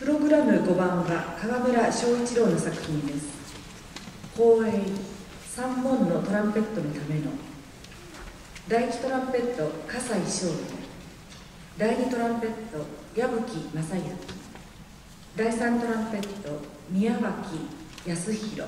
プログラム5番は川村翔一郎の作品です。公映3本のトランペットのための。第1トランペット葛西翔太第2トランペット矢吹正幸。第3トランペット宮脇康弘。